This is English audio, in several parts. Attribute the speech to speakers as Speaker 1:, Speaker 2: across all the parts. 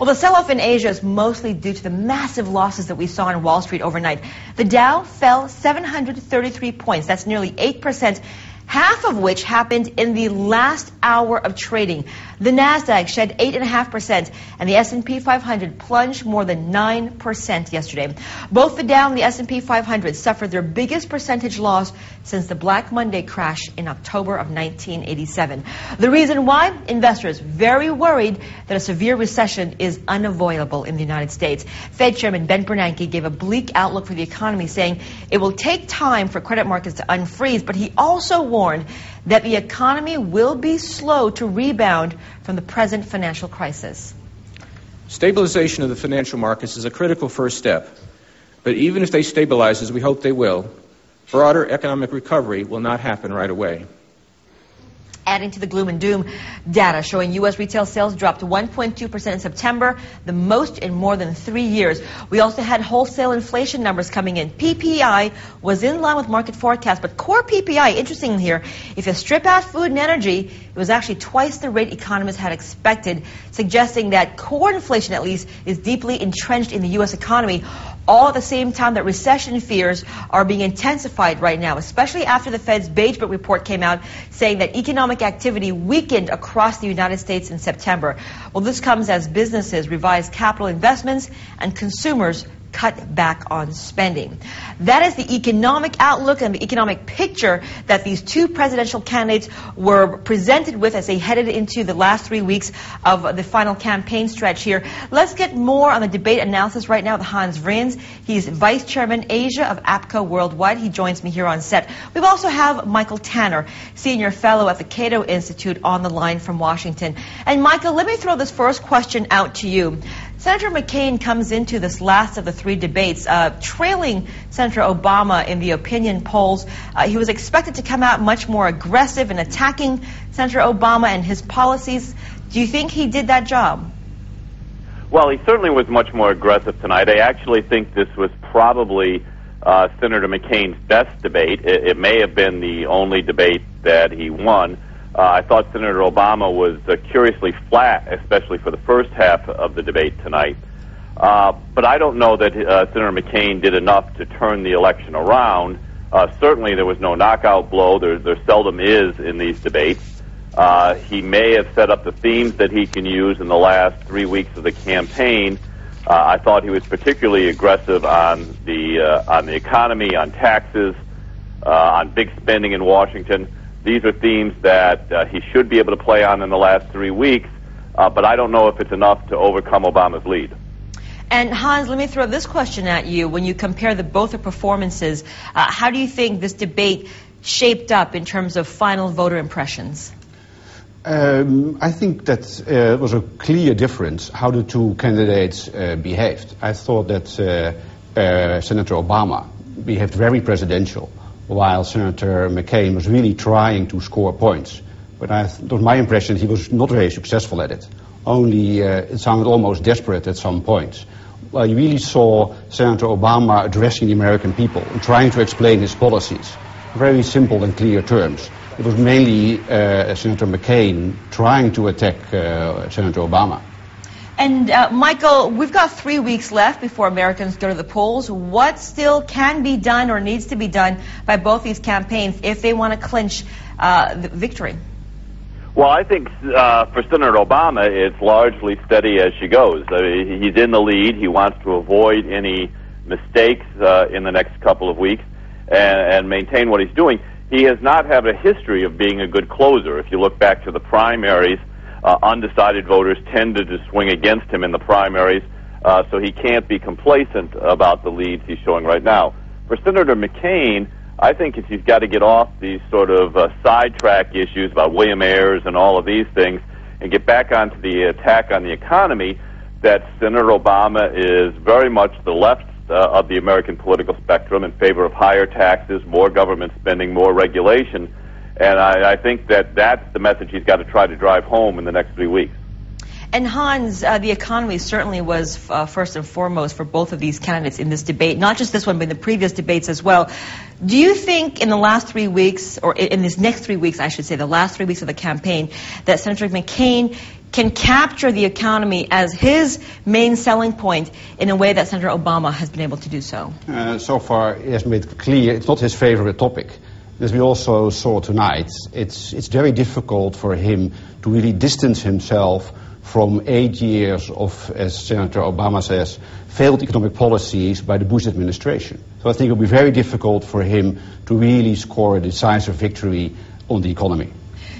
Speaker 1: Well, the sell-off in Asia is mostly due to the massive losses that we saw on Wall Street overnight. The Dow fell 733 points. That's nearly 8% half of which happened in the last hour of trading. The Nasdaq shed 8.5%, and the S&P 500 plunged more than 9% yesterday. Both the Dow and the S&P 500 suffered their biggest percentage loss since the Black Monday crash in October of 1987. The reason why? Investors very worried that a severe recession is unavoidable in the United States. Fed Chairman Ben Bernanke gave a bleak outlook for the economy, saying it will take time for credit markets to unfreeze, but he also warned warned that the economy will be slow to rebound from the present financial crisis.
Speaker 2: Stabilization of the financial markets is a critical first step. But even if they stabilize, as we hope they will, broader economic recovery will not happen right away
Speaker 1: adding to the gloom and doom data showing U.S. retail sales dropped 1.2% in September, the most in more than three years. We also had wholesale inflation numbers coming in. PPI was in line with market forecasts, but core PPI, interesting here, if you strip out food and energy, it was actually twice the rate economists had expected, suggesting that core inflation, at least, is deeply entrenched in the U.S. economy all at the same time that recession fears are being intensified right now, especially after the Fed's Beige Book report came out saying that economic activity weakened across the United States in September. Well, this comes as businesses revise capital investments and consumers cut back on spending. That is the economic outlook and the economic picture that these two presidential candidates were presented with as they headed into the last three weeks of the final campaign stretch here. Let's get more on the debate analysis right now with Hans Vriens. He's Vice Chairman Asia of APCO Worldwide. He joins me here on set. We also have Michael Tanner, Senior Fellow at the Cato Institute on the line from Washington. And Michael, let me throw this first question out to you. Senator McCain comes into this last of the three debates, uh, trailing Senator Obama in the opinion polls. Uh, he was expected to come out much more aggressive in attacking Senator Obama and his policies. Do you think he did that job?
Speaker 3: Well, he certainly was much more aggressive tonight. I actually think this was probably uh, Senator McCain's best debate. It, it may have been the only debate that he won. Uh, I thought Senator Obama was uh, curiously flat, especially for the first half of the debate tonight. Uh, but I don't know that uh, Senator McCain did enough to turn the election around. Uh, certainly, there was no knockout blow. There, there seldom is in these debates. Uh, he may have set up the themes that he can use in the last three weeks of the campaign. I thought he was particularly aggressive on the on the economy, on taxes, on big spending in Washington. These are themes that uh, he should be able to play on in the last three weeks, uh, but I don't know if it's enough to overcome Obama's lead.
Speaker 1: And Hans, let me throw this question at you. When you compare the both the performances, uh, how do you think this debate shaped up in terms of final voter impressions?
Speaker 4: Um, I think that uh, was a clear difference how the two candidates uh, behaved. I thought that uh, uh Senator Obama behaved very presidential while Senator McCain was really trying to score points. But I, it was my impression he was not very successful at it. Only uh, it sounded almost desperate at some points. Well, you really saw Senator Obama addressing the American people and trying to explain his policies. Very simple and clear terms. It was mainly uh, Senator McCain trying to attack uh, Senator Obama.
Speaker 1: And uh, Michael, we've got three weeks left before Americans go to the polls. What still can be done or needs to be done by both these campaigns if they want to clinch uh, the victory?
Speaker 3: Well, I think uh, for Senator Obama, it's largely steady as she goes. I mean, he's in the lead. He wants to avoid any mistakes uh, in the next couple of weeks and, and maintain what he's doing. He has not had a history of being a good closer. If you look back to the primaries, uh, undecided voters tended to swing against him in the primaries, uh, so he can't be complacent about the leads he's showing right now. For Senator McCain, I think if he's got to get off these sort of uh, sidetrack issues about William Ayers and all of these things and get back onto the attack on the economy, that Senator Obama is very much the left uh, of the American political spectrum in favor of higher taxes, more government spending, more regulation. And I, I think that that's the message he's got to try to drive home in the next three weeks.
Speaker 1: And Hans, uh, the economy certainly was uh, first and foremost for both of these candidates in this debate, not just this one, but in the previous debates as well. Do you think in the last three weeks, or in this next three weeks, I should say, the last three weeks of the campaign, that Senator McCain can capture the economy as his main selling point in a way that Senator Obama has been able to do so?
Speaker 4: Uh, so far, he has made clear it's not his favorite topic. As we also saw tonight, it's, it's very difficult for him to really distance himself from eight years of, as Senator Obama says, failed economic policies by the Bush administration. So I think it will be very difficult for him to really score a decisive victory on the economy.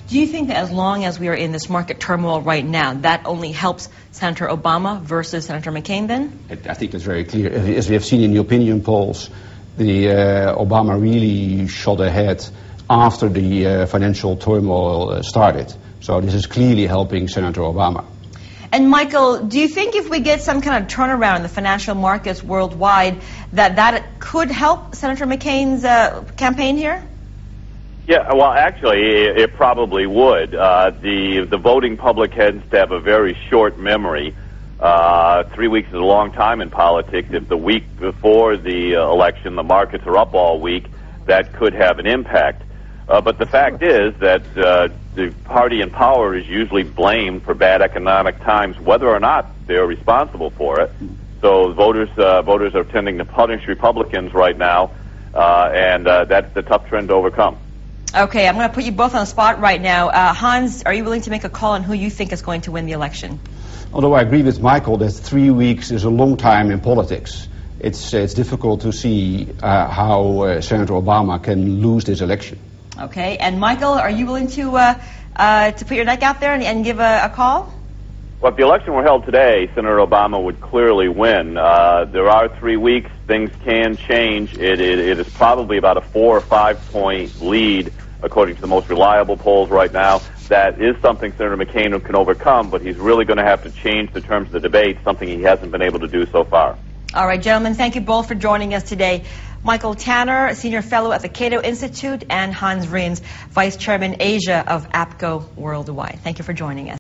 Speaker 1: Do you think that as long as we are in this market turmoil right now, that only helps Senator Obama versus Senator McCain then?
Speaker 4: I think that's very clear. As we have seen in the opinion polls, the uh, Obama really shot ahead after the uh, financial turmoil uh, started. So this is clearly helping Senator Obama.
Speaker 1: And Michael, do you think if we get some kind of turnaround in the financial markets worldwide, that that could help Senator McCain's uh, campaign here?
Speaker 3: Yeah, well, actually, it probably would. Uh, the the voting public tends to have a very short memory. Uh, three weeks is a long time in politics. If the week before the uh, election the markets are up all week, that could have an impact. Uh, but the fact is that uh, the party in power is usually blamed for bad economic times, whether or not they're responsible for it. So voters uh, voters are tending to punish Republicans right now, uh, and uh, that's the tough trend to overcome.
Speaker 1: Okay, I'm going to put you both on the spot right now. Uh, Hans, are you willing to make a call on who you think is going to win the election?
Speaker 4: Although I agree with Michael that three weeks is a long time in politics, it's, it's difficult to see uh, how uh, Senator Obama can lose this election.
Speaker 1: Okay, and Michael, are you willing to, uh, uh, to put your neck out there and, and give a, a, call?
Speaker 3: Well, if the election were held today, Senator Obama would clearly win. Uh, there are three weeks. Things can change. It, it, it is probably about a four or five point lead according to the most reliable polls right now. That is something Senator McCain can overcome, but he's really going to have to change the terms of the debate, something he hasn't been able to do so far.
Speaker 1: All right, gentlemen, thank you both for joining us today. Michael Tanner, Senior Fellow at the Cato Institute, and Hans Vriens, Vice Chairman Asia of APCO Worldwide. Thank you for joining us.